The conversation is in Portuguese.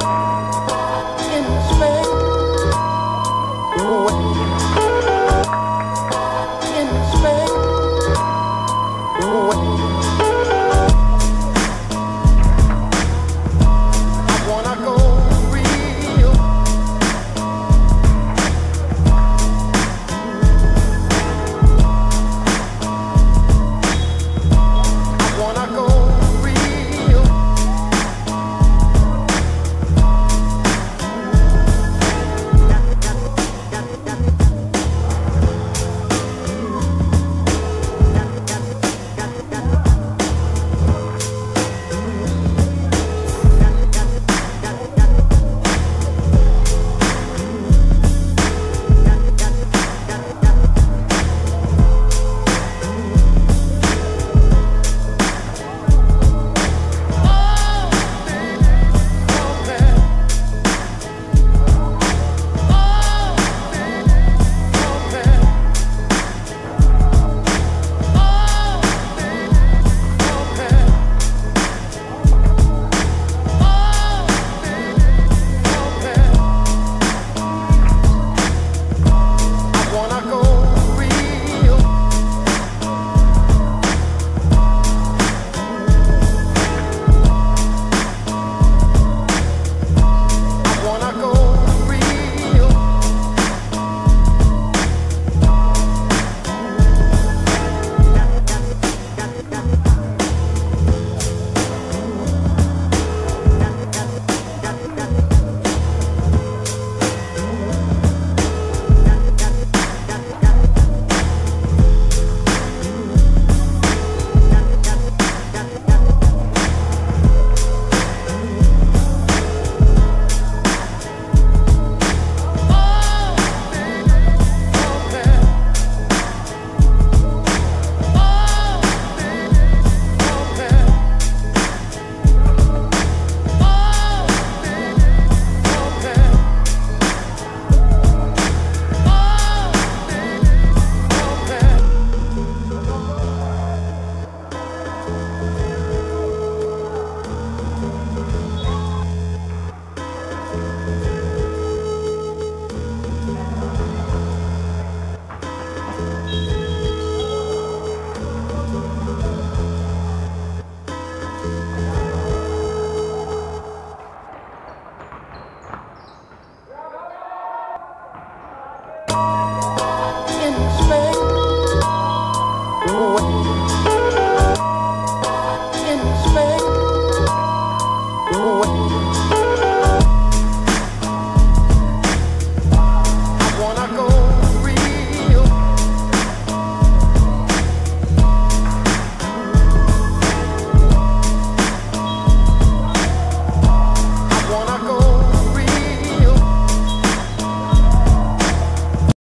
Música Música